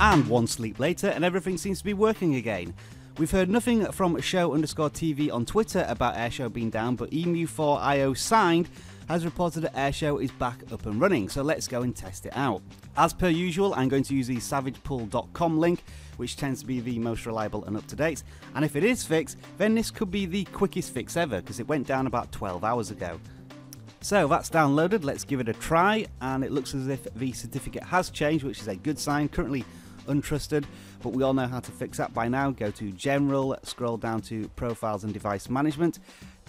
And one sleep later, and everything seems to be working again. We've heard nothing from shou underscore TV on Twitter about Airshou being down, but Emu4iOS Signed has reported that Airshou is back up and running, so let's go and test it out. As per usual, I'm going to use the savagepool.com link, which tends to be the most reliable and up to date, and if it is fixed, then this could be the quickest fix ever, because it went down about 12 hours ago. So that's downloaded, let's give it a try, and it looks as if the certificate has changed, which is a good sign. Currently untrusted, but we all know how to fix that by now. Go to General, scroll down to Profiles and Device Management,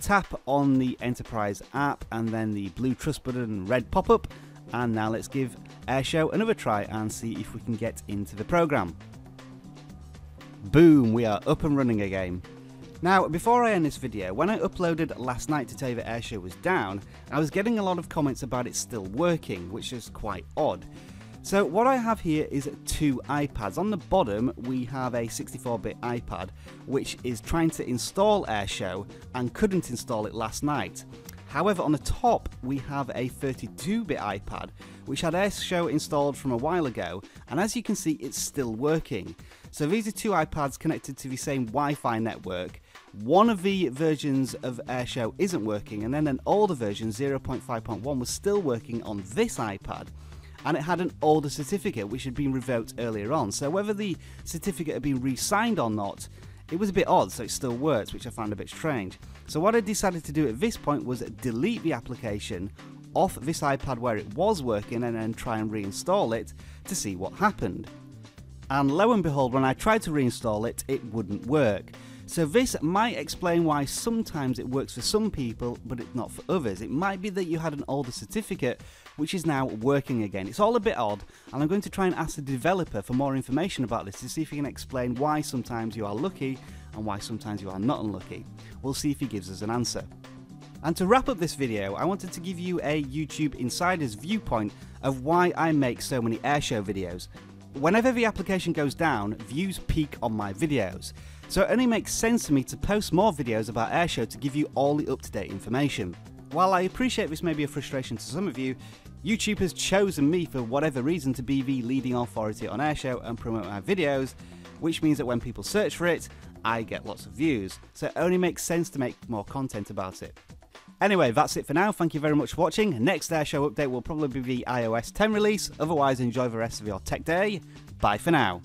tap on the Enterprise app, and then the blue trust button red pop up. And now let's give Airshou another try and see if we can get into the program. Boom, we are up and running again. Now, before I end this video, when I uploaded last night to tell you that Airshou was down, I was getting a lot of comments about it still working, which is quite odd. So what I have here is two iPads. On the bottom we have a 64-bit iPad which is trying to install Airshou and couldn't install it last night. However on the top we have a 32-bit iPad which had Airshou installed from a while ago and as you can see it's still working. So these are two iPads connected to the same Wi-Fi network. One of the versions of Airshou isn't working and then an older version 0.5.1 was still working on this iPad and it had an older certificate which had been revoked earlier on. So whether the certificate had been re-signed or not, it was a bit odd, so it still works, which I found a bit strange. So what I decided to do at this point was delete the application off this iPad where it was working and then try and reinstall it to see what happened. And lo and behold, when I tried to reinstall it, it wouldn't work. So this might explain why sometimes it works for some people, but it's not for others. It might be that you had an older certificate, which is now working again. It's all a bit odd, and I'm going to try and ask the developer for more information about this to see if he can explain why sometimes you are lucky and why sometimes you are not unlucky. We'll see if he gives us an answer. And to wrap up this video, I wanted to give you a YouTube insider's viewpoint of why I make so many airshou videos. Whenever the application goes down, views peak on my videos. So it only makes sense to me to post more videos about Airshou to give you all the up-to-date information. While I appreciate this may be a frustration to some of you, YouTube has chosen me for whatever reason to be the leading authority on Airshou and promote my videos, which means that when people search for it, I get lots of views. So it only makes sense to make more content about it. Anyway, that's it for now. Thank you very much for watching. Next Airshou update will probably be the iOS 10 release. Otherwise, enjoy the rest of your tech day. Bye for now.